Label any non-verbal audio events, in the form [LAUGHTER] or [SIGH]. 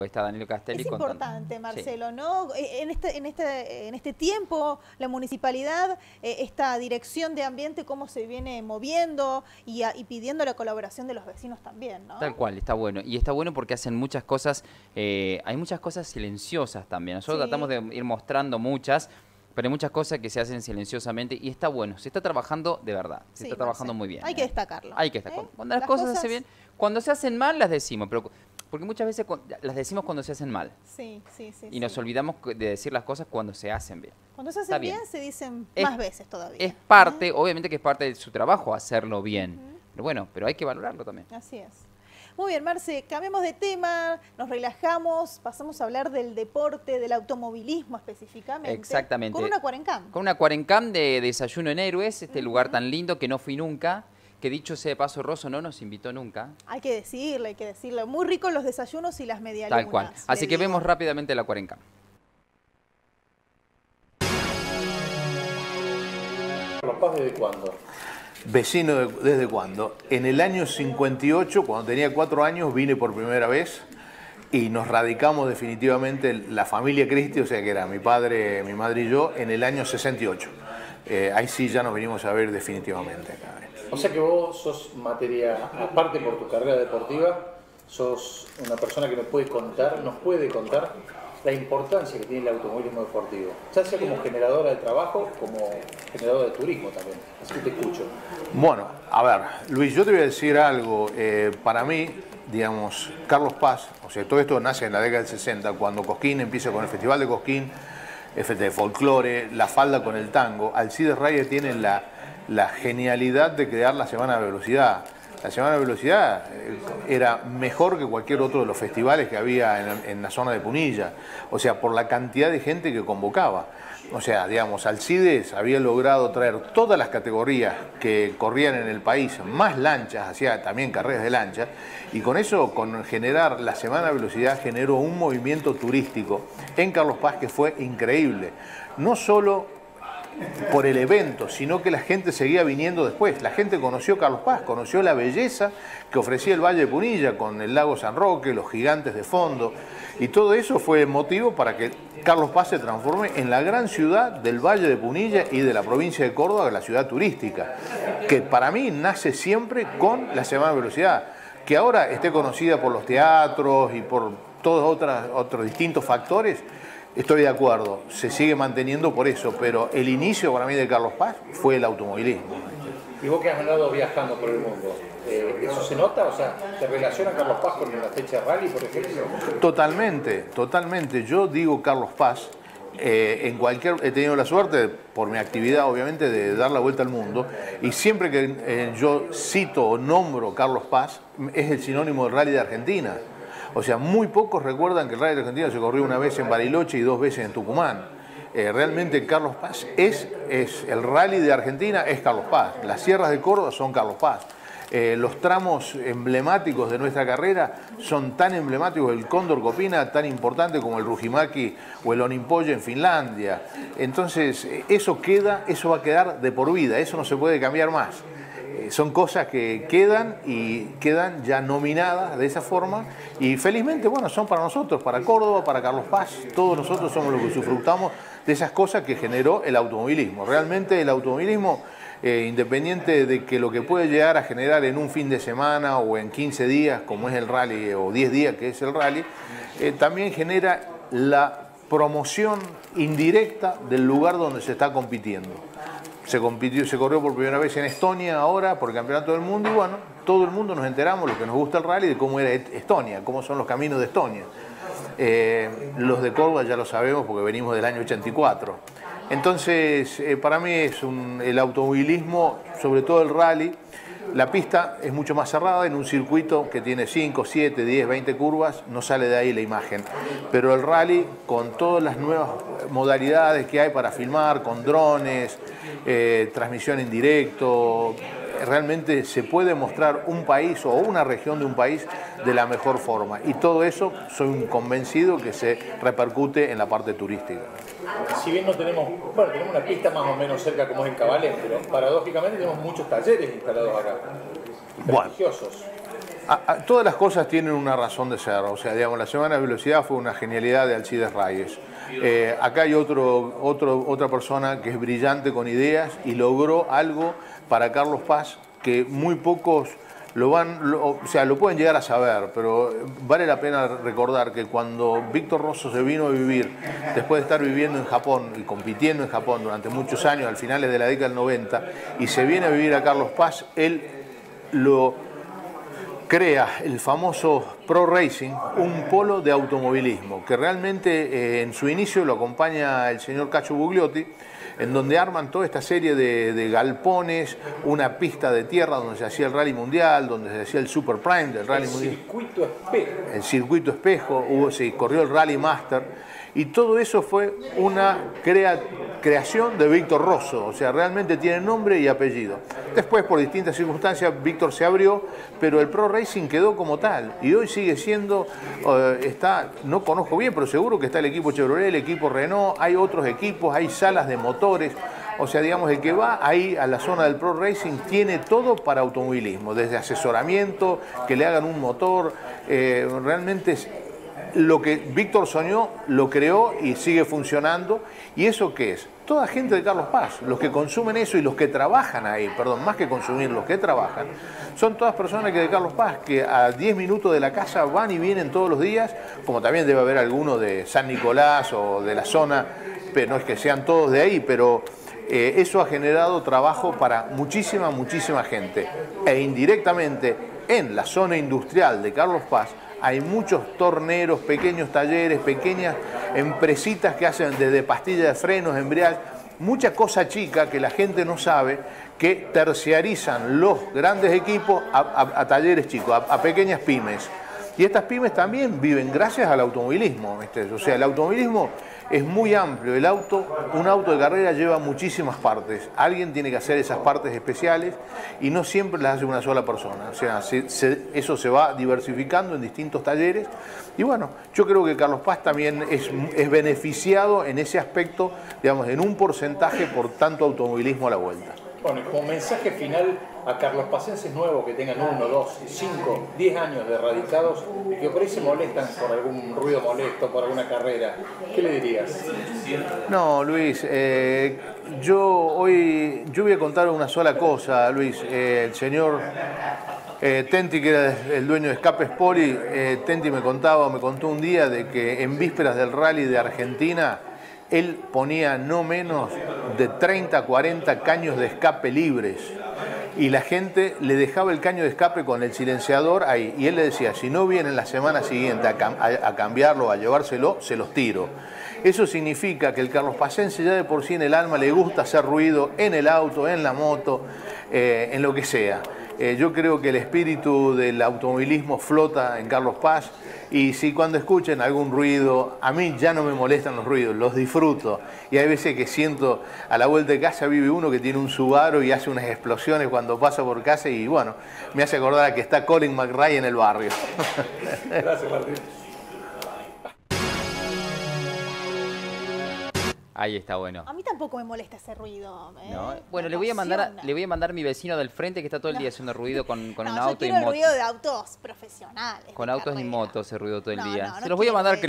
Está Danilo Castelli es importante, Marcelo, ¿no? Eh, en este, en, este, en este tiempo, la municipalidad, eh, esta dirección de ambiente, cómo se viene moviendo y, pidiendo la colaboración de los vecinos también, ¿no? Tal cual, está bueno. Y está bueno porque hacen muchas cosas, eh, hay muchas cosas silenciosas también. Nosotros tratamos de ir mostrando muchas, pero hay muchas cosas que se hacen silenciosamente y está bueno, se está trabajando de verdad, se está trabajando muy bien. Hay que destacarlo. Hay que destacarlo. Cuando las, cosas, se hacen bien, cuando se hacen mal las decimos, pero porque muchas veces las decimos cuando se hacen mal. Sí, sí, sí. Y nos olvidamos de decir las cosas cuando se hacen bien. Cuando se hacen bien, se dicen más veces todavía. Es parte, obviamente que es parte de su trabajo hacerlo bien. Pero bueno, pero hay que valorarlo también. Así es. Muy bien, Marce, cambiamos de tema, nos relajamos, pasamos a hablar del deporte, del automovilismo específicamente. Exactamente. Con una Cuarencam. Con una Cuarencam de Desayuno en Héroes, este lugar tan lindo que no fui nunca que dicho sea de paso, Rosso no nos invitó nunca. Hay que decirle, hay que decirle. Muy ricos los desayunos y las medialunas. Tal cual. Así que vemos rápidamente la cuarenca. ¿Los Paz desde cuándo? Vecino desde cuándo. En el año 58, cuando tenía cuatro años, vine por primera vez y nos radicamos definitivamente la familia Cristi, o sea que era mi padre, mi madre y yo, en el año 68. Eh, ahí sí ya nos venimos a ver definitivamente. O sea que vos sos materia, aparte por tu carrera deportiva, sos una persona que nos puede contar, nos puede contar la importancia que tiene el automovilismo deportivo, ya sea como generadora de trabajo, como generadora de turismo también. Así que te escucho. Bueno, a ver, Luis, yo te voy a decir algo. Eh, para mí, digamos, Carlos Paz, o sea, todo esto nace en la década del 60, cuando Cosquín empieza con el Festival de Cosquín, el de folclore, la falda con el tango. Alcides Reyes tiene la la genialidad de crear la Semana de Velocidad. La Semana de Velocidad eh, era mejor que cualquier otro de los festivales que había en, la zona de Punilla, o sea, por la cantidad de gente que convocaba. O sea, digamos, Alcides había logrado traer todas las categorías que corrían en el país, más lanchas, hacía también carreras de lancha, y con eso, con generar la Semana Velocidad, generó un movimiento turístico en Carlos Paz que fue increíble. No solo por el evento, sino que la gente seguía viniendo después. La gente conoció Carlos Paz, conoció la belleza que ofrecía el Valle de Punilla con el lago San Roque, los gigantes de fondo, y todo eso fue motivo para que Carlos Paz se transforme en la gran ciudad del Valle de Punilla y de la provincia de Córdoba, la ciudad turística, que para mí nace siempre con la Semana de Velocidad, que ahora esté conocida por los teatros y por todos otros distintos factores, Estoy de acuerdo, se sigue manteniendo por eso, pero el inicio para mí de Carlos Paz fue el automovilismo. Y vos que has andado viajando por el mundo, eh, ¿eso se nota? O sea, ¿te relaciona Carlos Paz con la fecha de rally, por ejemplo? Totalmente, totalmente. Yo digo Carlos Paz, eh, en cualquier, he tenido la suerte, por mi actividad obviamente, de dar la vuelta al mundo, y siempre que eh, yo cito o nombro Carlos Paz, es el sinónimo del rally de Argentina. O sea, muy pocos recuerdan que el Rally de Argentina se corrió una vez en Bariloche y dos veces en Tucumán. Eh, realmente Carlos Paz es, es el rally de Argentina, es Carlos Paz. Las sierras de Córdoba son Carlos Paz. Eh, los tramos emblemáticos de nuestra carrera son tan emblemáticos, el Cóndor Copina tan importante como el Rujimaki o el Onimpoye en Finlandia. Entonces, eh, eso queda, eso va a quedar de por vida, eso no se puede cambiar más. Eh, son cosas que quedan y quedan ya nominadas de esa forma. Y felizmente, bueno, son para nosotros, para Córdoba, para Carlos Paz, todos nosotros somos los que sufrutamos de esas cosas que generó el automovilismo. Realmente el automovilismo, eh, independiente de que lo que puede llegar a generar en un fin de semana o en 15 días, como es el rally, o 10 días que es el rally, eh, también genera la promoción indirecta del lugar donde se está compitiendo se compitió, se corrió por primera vez en Estonia ahora por el Campeonato del Mundo y bueno, todo el mundo nos enteramos, lo que nos gusta el rally, de cómo era Estonia, cómo son los caminos de Estonia. Eh, los de Córdoba ya lo sabemos porque venimos del año 84. Entonces, eh, para mí es el automovilismo, sobre todo el rally, la pista es mucho más cerrada, en un circuito que tiene 5, 7, 10, 20 curvas, no sale de ahí la imagen. Pero el rally, con todas las nuevas modalidades que hay para filmar, con drones, eh, transmisión en directo, realmente se puede mostrar un país o una región de un país de la mejor forma. Y todo eso soy convencido que se repercute en la parte turística si bien no tenemos, bueno, tenemos una pista más o menos cerca como es en Cabalén, pero paradójicamente tenemos muchos talleres instalados acá, bueno, todas las cosas tienen una razón de ser. O sea, digamos, la Semana de Velocidad fue una genialidad de Alcides Reyes. Eh, acá hay otro, otro, otra persona que es brillante con ideas y logró algo para Carlos Paz que muy pocos lo van, o sea, lo pueden llegar a saber, pero vale la pena recordar que cuando Víctor Rosso se vino a vivir, después de estar viviendo en Japón y compitiendo en Japón durante muchos años, al finales de la década del 90, y se viene a vivir a Carlos Paz, él lo crea el famoso Pro Racing, un polo de automovilismo, que realmente eh, en su inicio lo acompaña el señor Cacho Bugliotti, en donde arman toda esta serie de, galpones, una pista de tierra donde se hacía el Rally Mundial, donde se hacía el Super Prime del Rally Mundial. El circuito espejo. El circuito espejo, hubo, se corrió el Rally Master y todo eso fue una creación de Víctor Rosso, o sea, realmente tiene nombre y apellido. Después, por distintas circunstancias, Víctor se abrió, pero el Pro Racing quedó como tal y hoy sigue siendo, eh, está, no conozco bien, pero seguro que está el equipo Chevrolet, el equipo Renault, hay otros equipos, hay salas de O sea, digamos, el que va ahí a la zona del Pro Racing tiene todo para automovilismo, desde asesoramiento, que le hagan un motor, eh, realmente es lo que Víctor soñó, lo creó y sigue funcionando. ¿Y eso qué es? Toda gente de Carlos Paz, los que consumen eso y los que trabajan ahí, perdón, más que consumir, los que trabajan, son todas personas que de Carlos Paz, que a 10 minutos de la casa van y vienen todos los días, como también debe haber algunos de San Nicolás o de la zona, no es que sean todos de ahí, pero eh, eso ha generado trabajo para muchísima, muchísima gente. E indirectamente en la zona industrial de Carlos Paz, hay muchos torneros, pequeños talleres, pequeñas empresitas que hacen desde pastillas de frenos, embriagues, mucha cosa chica que la gente no sabe, que terciarizan los grandes equipos a, talleres chicos, a, pequeñas pymes. Y estas pymes también viven gracias al automovilismo. O sea, el automovilismo es muy amplio. El auto, un auto de carrera lleva muchísimas partes. Alguien tiene que hacer esas partes especiales y no siempre las hace una sola persona. O sea, eso se va diversificando en distintos talleres. Y bueno, yo creo que Carlos Paz también es, es beneficiado en ese aspecto, digamos, en un porcentaje por tanto automovilismo a la vuelta. Bueno, como mensaje final a Carlos Pacenses nuevos que tengan uno, dos, cinco, diez años de radicados que por ahí se molestan por algún ruido molesto, por alguna carrera, ¿qué le dirías? No, Luis, eh, yo hoy yo voy a contar una sola cosa, Luis. Eh, el señor eh, Tenti, que era el dueño de Escape Spori, Tenti me contaba, me contó un día de que en vísperas del rally de Argentina, él ponía no menos de 30, 40 caños de escape libres y la gente le dejaba el caño de escape con el silenciador ahí. Y él le decía, si no vienen la semana siguiente a, cambiarlo, a llevárselo, se los tiro. Eso significa que el Carlos Pacense ya de por sí en el alma le gusta hacer ruido en el auto, en la moto, eh, en lo que sea. Eh, yo creo que el espíritu del automovilismo flota en Carlos Paz y si cuando escuchen algún ruido, a mí ya no me molestan los ruidos, los disfruto. Y hay veces que siento, a la vuelta de casa vive uno que tiene un Subaru y hace unas explosiones cuando pasa por casa y bueno, me hace acordar a que está Colin McRae en el barrio. Gracias, Martín. Ahí está bueno. A mí tampoco me molesta ese ruido. ¿eh? Bueno, le voy a mandar le voy a mandar a mi vecino del frente que está todo el día haciendo ruido con, [LAUGHS] con un auto y moto. ruido de autos profesionales. Con autos y motos ese ruido todo el día. Se los voy a mandar,